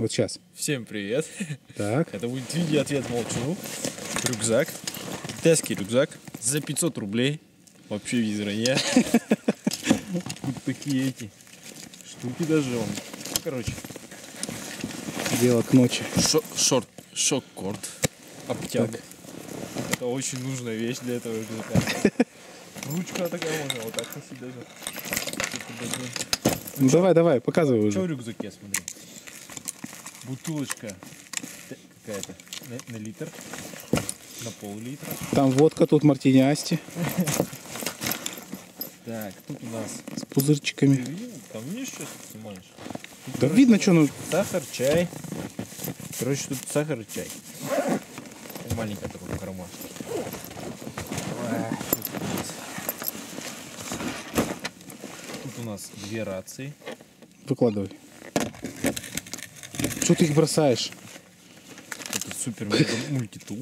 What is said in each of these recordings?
Вот сейчас. Всем привет. Так. Это будет видео-ответ молчану. Рюкзак. Китайский рюкзак за 500 рублей. Вообще без вранья. Тут такие эти штуки даже он. Короче, Дело к ночи. шо- шорт, шок-корд. Обтяг. Так. Это очень нужная вещь для этого рюкзака. Ручка такая можно вот так носить даже. Ну давай, давай, показывай Что в уже. рюкзаке, смотри? Бутылочка какая-то на, на литр, на пол-литра. Там водка, тут мартини Асти Так, тут у нас... с Ты пузырчиками. видел? Там видишь, что снимаешь? Тут, Да короче, видно, что ну. Сахар, чай. Короче, тут сахар и чай. Маленькая такой нас- Тут у нас две рации. Выкладывай. Что ты их бросаешь? Это супер мультитул.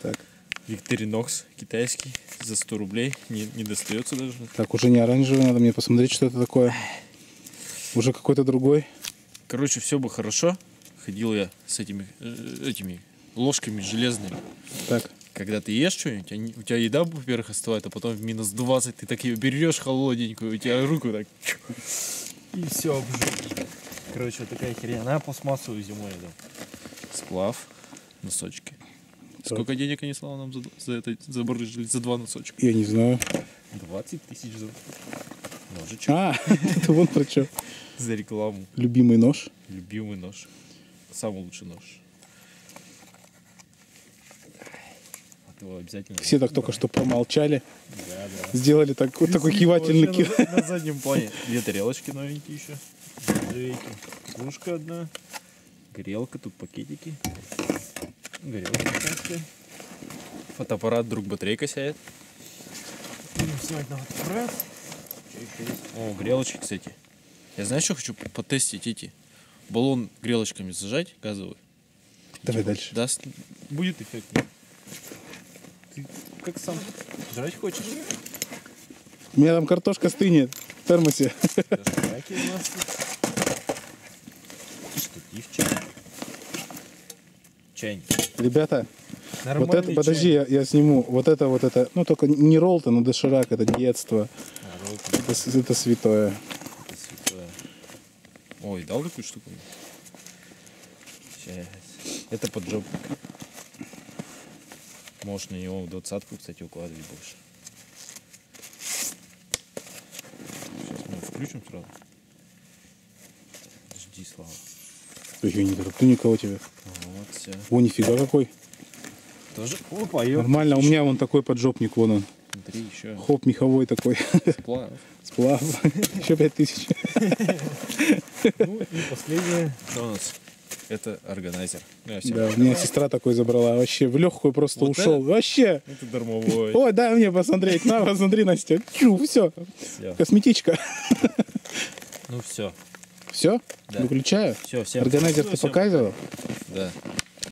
Так. Викторинокс китайский за 100 рублей. Не, не достается даже. Так, уже не оранжевый, надо мне посмотреть, что это такое. Уже какой-то другой. Короче, все бы хорошо. Ходил я с этими, э, этими ложками железными. Так. Когда ты ешь что-нибудь, они- у тебя еда, во-первых, остывает, а потом в минус 20 ты так ее берешь холодненькую, у тебя руку так... И все обжиг. Короче, вот такая херня. Она пластмассовую зимой иду. Сплав, носочки. Сколько денег они, Слава, нам за, за это забарыжили? За два носочка. Я не знаю. 20 тысяч за ножичек. А, это вон про что. За рекламу. Любимый нож. Любимый нож. Самый лучший нож. Вот его обязательно. Все так только что промолчали. Да, да. Сделали так, вот такой кивательный кив. На, на заднем плане. Две тарелочки новенькие еще. Нержавейки. Кружка одна. Грелка, тут пакетики. Горелка такая. Фотоаппарат, вдруг батарейка сядет. Будем снимать на фотоаппарат. Что еще есть? О, грелочки, кстати. Я знаешь, что хочу потестить эти? Баллон грелочками зажать газовый. Давай дальше. Даст, будет эффект. Ты как сам жрать хочешь? У меня там картошка стынет в термосе. Дошираки у нас тут. Штативчик. Чайник. Ребята, вот Нормальный это, подожди, я, я сниму. Вот это, вот это, ну только не Роллтон, но доширак, это детство. А, роллтон, Это, это святое. это святое. Ой, дал такую штуку? Сейчас. Это поджопник. Можешь на него в двадцатку, кстати, укладывать больше. Сейчас мы его включим сразу. Жди, Слава. Я не тороплю никого тебе. Вот, все. О, нифига какой. Тоже? Опа, ёп. Нормально, у меня вон такой поджопник, вон он. Смотри, еще. Хоп, меховой такой. Сплав. Сплав. Еще пять тысяч. Ну и последнее. Что у нас? Это органайзер. Ну, Да, у меня сестра такой забрала. Вообще в легкую просто Вот ушел. Вообще. Это дармовой. Ой, дай мне посмотреть. На, посмотри, Настя. Чу, все. Все. Косметичка. Ну все. Все? Да. Выключаю? Все, всем. Органайзер всё, ты всем. показывал? Да.